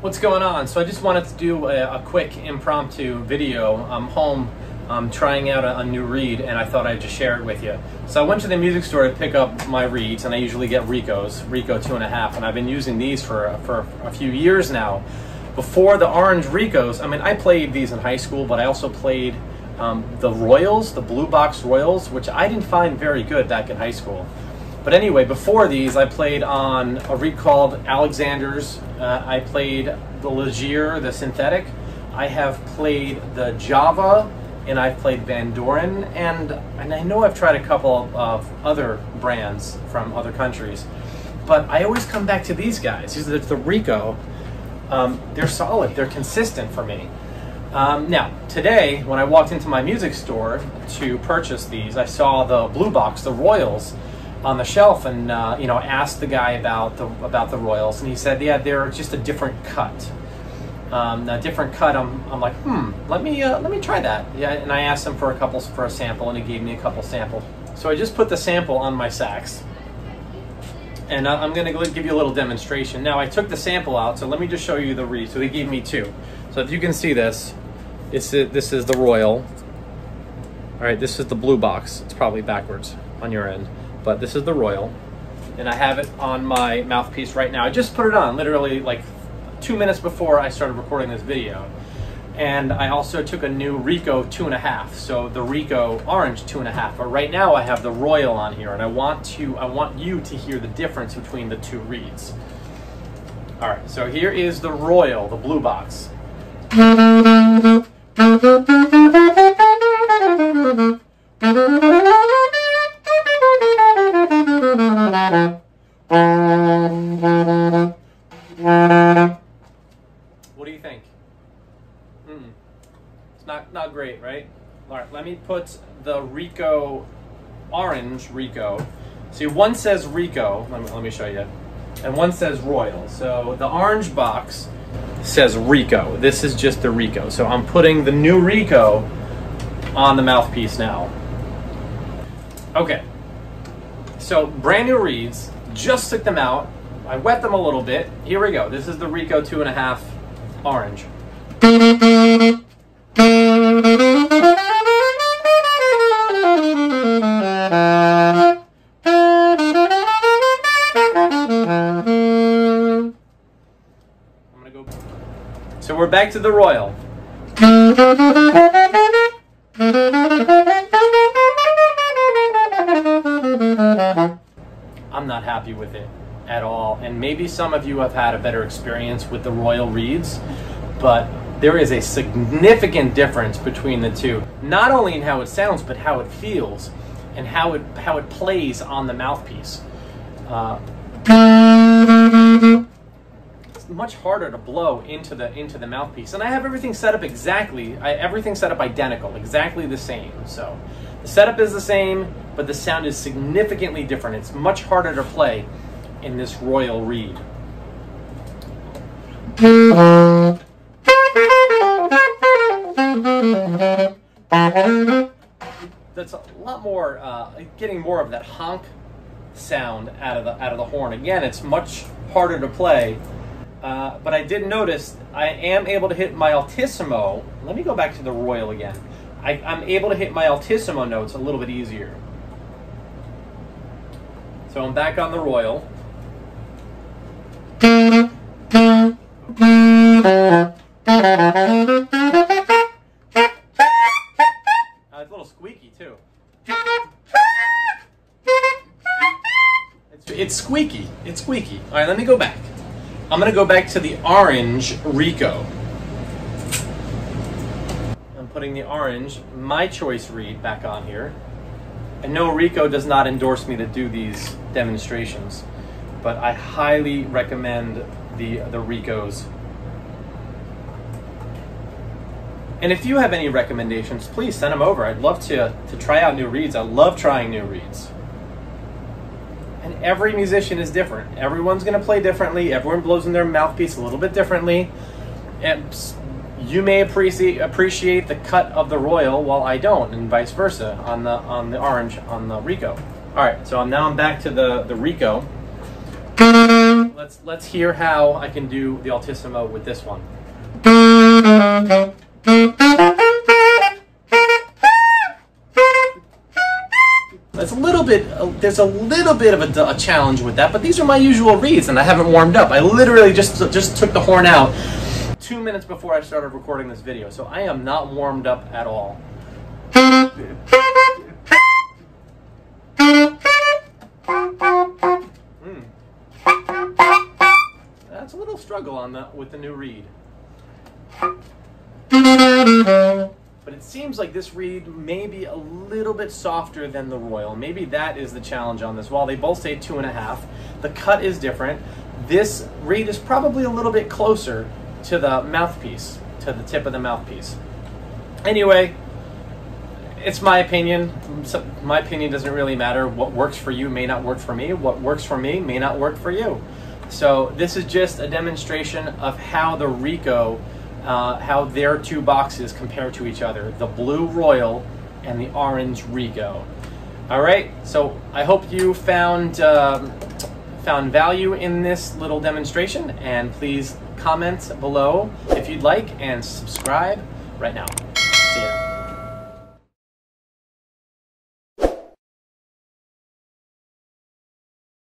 What's going on? So I just wanted to do a, a quick impromptu video. I'm home trying out a, a, new reed and I thought I'd just share it with you. So I went to the music store to pick up my reeds and I usually get Ricos, Rico two and a half, and I've been using these for, for a few years now. Before the orange Ricos, I mean I played these in high school, but I also played um, the Royals, the Blue Box Royals, which I didn't find very good back in high school. But anyway, before these, I played on a reed called Alexander's. Uh, I played the Légère, the synthetic. I have played the Java, and I've played Vandoren, and, and I know I've tried a couple of other brands from other countries. But I always come back to these guys. These are the Rico. Um, they're solid. They're consistent for me. Um, now, today, when I walked into my music store to purchase these, I saw the blue box, the Royals, on the shelf and uh, you know asked the guy about the about the Royals and he said yeah they're just a different cut. Um, a different cut I'm, I'm like hmm let me uh, let me try that. Yeah and I asked him for a couple for a sample and he gave me a couple samples. So I just put the sample on my sax and I'm gonna give you a little demonstration. Now I took the sample out so let me just show you the reed so they gave me two. So if you can see this it's this is the Royal. All right this is the blue box. It's probably backwards on your end but this is the Royal, and I have it on my mouthpiece right now. I just put it on literally like two minutes before I started recording this video. And I also took a new Rico two and a half, so the Rico orange two and a half. But right now I have the Royal on here, and I want to I want you to hear the difference between the two reeds. All right, so here is the Royal, the blue box. You think? Mm It's not, not great, right? All right, let me put the Rico orange Rico. See, one says Rico, let me, let me show you, and one says Royal. So the orange box says Rico. This is just the Rico. So I'm putting the new Rico on the mouthpiece now. Okay, so brand new reeds, just took them out. I wet them a little bit. Here we go. This is the Rico two and a half orange. So we're back to the Royal. I'm not happy with it at all. And maybe some of you have had a better experience with the Royal Reeds, but there is a significant difference between the two. Not only in how it sounds, but how it feels and how it how it plays on the mouthpiece. Uh, it's much harder to blow into the into the mouthpiece, and I have everything set up exactly. I, everything set up identical, exactly the same. So the setup is the same, but the sound is significantly different. It's much harder to play in this Royal Reed. That's a lot more, uh, getting more of that honk sound out of the out of the horn. Again, it's much harder to play, uh, but I did notice I am able to hit my altissimo. Let me go back to the Royal again. I, I'm able to hit my altissimo notes a little bit easier. So I'm back on the Royal. It's a little squeaky too. It's, squeaky. It's squeaky. All right, let me go back. I'm gonna go back to the orange Rico. I'm putting the orange, my choice reed, back on here. And no, Rico does not endorse me to do these demonstrations but I highly recommend the, the Ricos. And if you have any recommendations, please send them over. I'd love to, to try out new reeds. I love trying new reeds. And every musician is different. Everyone's going to play differently. Everyone blows in their mouthpiece a little bit differently. And you may appreciate appreciate the cut of the royal while I don't, and vice versa on the on the orange on the Rico. All right, so now I'm back to the the Rico. Let let's let's hear how I can do the altissimo with this one. It's a little bit, there's a little bit of a, a, challenge with that, but these are my usual reeds and I haven't warmed up. I literally just, just took the horn out two minutes before I started recording this video, so I am not warmed up at all. Mm. That's a little struggle on the with the new reed. But it seems like this reed may be a little bit softer than the Royal. Maybe that is the challenge on this. While they both say two and a half, the cut is different. This reed is probably a little bit closer to the mouthpiece, to the tip of the mouthpiece. Anyway, it's my opinion. My opinion doesn't really matter. What works for you may not work for me. What works for me may not work for you. So this is just a demonstration of how the Rico uh, how their two boxes compare to each other, the blue Royal and the orange Rico. All right, so I hope you found, um, found value in this little demonstration and please comment below if you'd like and subscribe right now.